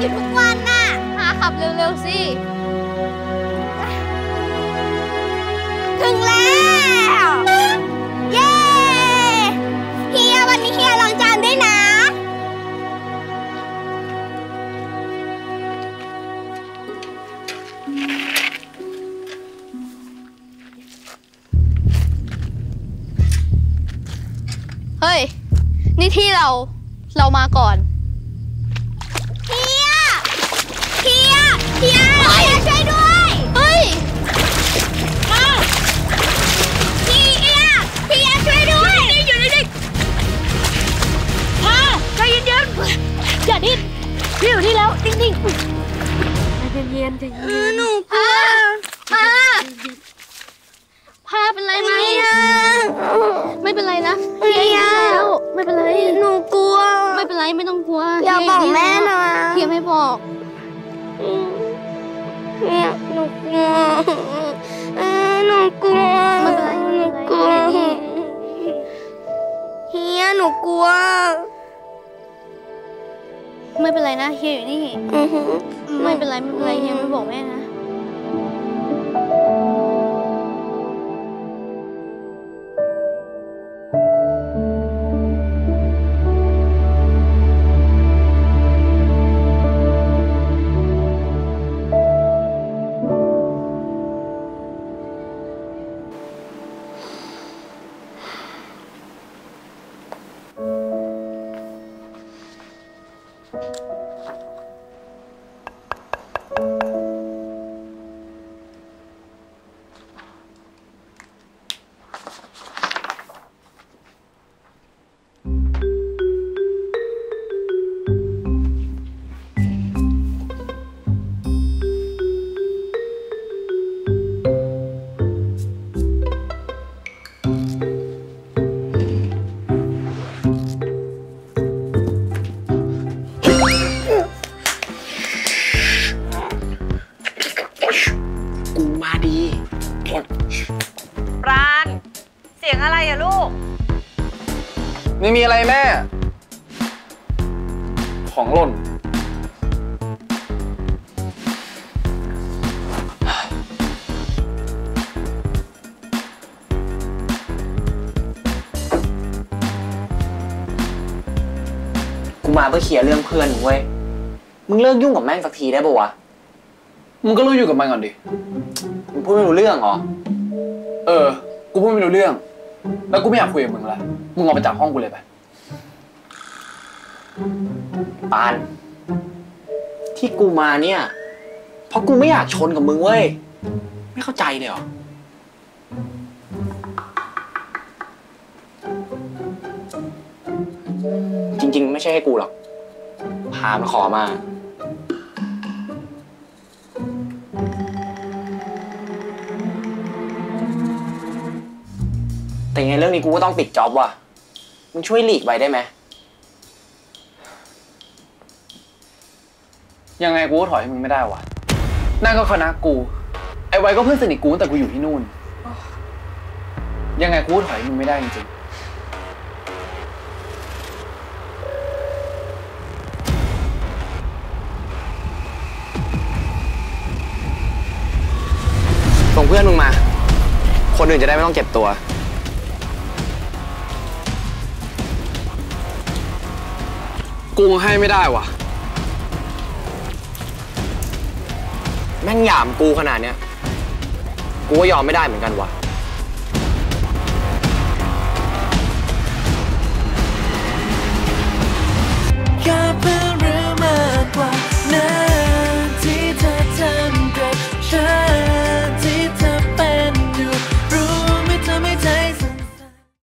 อยู่ทุกวันน่ะหาขับเร็วๆสิ ถึงแล้ว เย้เฮียวันนี้เฮียล้างจานด้วยนะ เฮ้ย นี่ที่เราเรามาก่อน หนูกลัวพาพาเป็นไรไหมเฮียไม่เป็นไรนะเฮียแล้วไม่เป็นไรหนูกลัว ไม่เป็นไรไม่ต้องกลัวอย่าบอกแม่นะเฮียไม่บอกเฮียหนูกลัว ไม่เป็นไรนะเฮียอยู่นี่ อือหือไม่เป็นไรไม่เป็นไรเฮียไม่บอกแม่นะ งอะไรอะลูก ไม่มีอะไรแม่ ของหล่น กูมาเพื่อเคลียร์เรื่องเพื่อนมึงเว้ย มึงเลิกยุ่งกับแม่งสักทีได้ปะวะ มึงก็รู้อยู่กับมันก่อนดิ มึงพูดไม่รู้เรื่องเหรอ เออ กูพูดไม่รู้เรื่อง แล้วกูไม่อยากคุยกับมึงละมึงออกไปจากห้องกูเลยไป ปาน ที่กูมาเนี่ย เพราะกูไม่อยากชนกับมึงเว้ย ไม่เข้าใจเลยเหรอ จริง ๆ ไม่ใช่ให้กูหรอก พามันขอมา แต่ยังไงเรื่องนี้กูก็ต้องปิดจ็อบว่ะ มึงช่วยหลีกไปได้ไหม ยังไงกูก็ถอยให้มึงไม่ได้วะนั่นก็คณะกู ไอ้ไว้ก็เพื่อนสนิทกูตั้งแต่กูอยู่ที่นู่น ยังไงกูก็ถอยให้มึงไม่ได้จริงๆส่งเพื่อนมึงมา คนอื่นจะได้ไม่ต้องเจ็บตัว กูให้ไม่ได้วะแม่งหยามกูขนาดเนี้ย กูก็ยอมไม่ได้เหมือนกันวะแค่เพื่อ